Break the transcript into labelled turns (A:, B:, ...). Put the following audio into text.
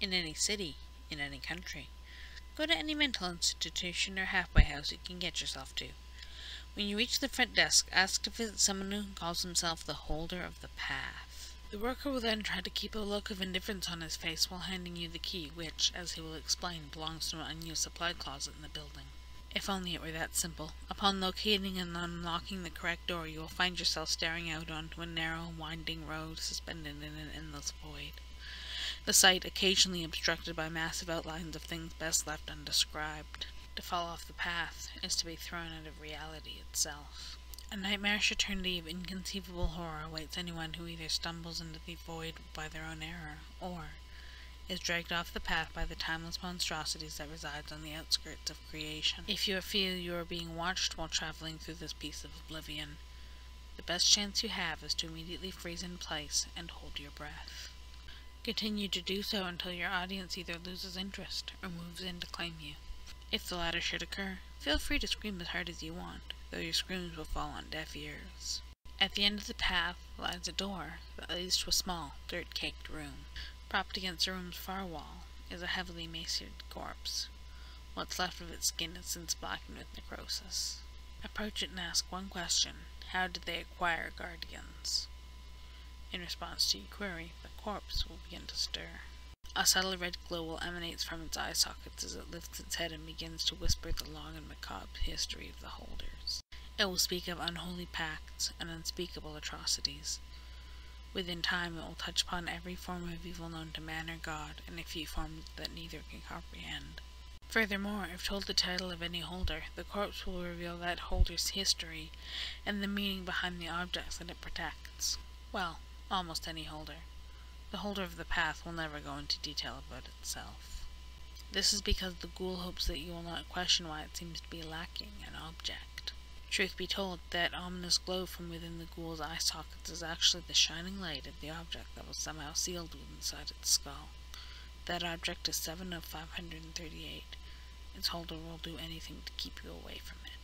A: in any city, in any country. Go to any mental institution or halfway house you can get yourself to. When you reach the front desk, ask to visit someone who calls himself the holder of the path. The worker will then try to keep a look of indifference on his face while handing you the key, which, as he will explain, belongs to an unused supply closet in the building. If only it were that simple. Upon locating and unlocking the correct door, you will find yourself staring out onto a narrow, winding road suspended in an endless void. The sight occasionally obstructed by massive outlines of things best left undescribed. To fall off the path is to be thrown out of reality itself. A nightmarish eternity of inconceivable horror awaits anyone who either stumbles into the void by their own error, or is dragged off the path by the timeless monstrosities that reside on the outskirts of creation. If you feel you are being watched while traveling through this piece of oblivion, the best chance you have is to immediately freeze in place and hold your breath. Continue to do so until your audience either loses interest or moves in to claim you. If the latter should occur, feel free to scream as hard as you want, though your screams will fall on deaf ears. At the end of the path lies a door that leads to a small, dirt-caked room. Propped against the room's far wall is a heavily emaciated corpse. What's left of its skin is since blackened with necrosis. Approach it and ask one question. How did they acquire guardians? In response to your query, the corpse will begin to stir. A subtle red glow will emanate from its eye sockets as it lifts its head and begins to whisper the long and macabre history of the holders. It will speak of unholy pacts and unspeakable atrocities. Within time it will touch upon every form of evil known to man or God, and a few forms that neither can comprehend. Furthermore, if told the title of any holder, the corpse will reveal that holder's history and the meaning behind the objects that it protects. Well, almost any holder. The holder of the path will never go into detail about itself. This is because the ghoul hopes that you will not question why it seems to be lacking an object. Truth be told, that ominous glow from within the ghoul's eye sockets is actually the shining light of the object that was somehow sealed inside its skull. That object is 7 of 538. Its holder will do anything to keep you away from it.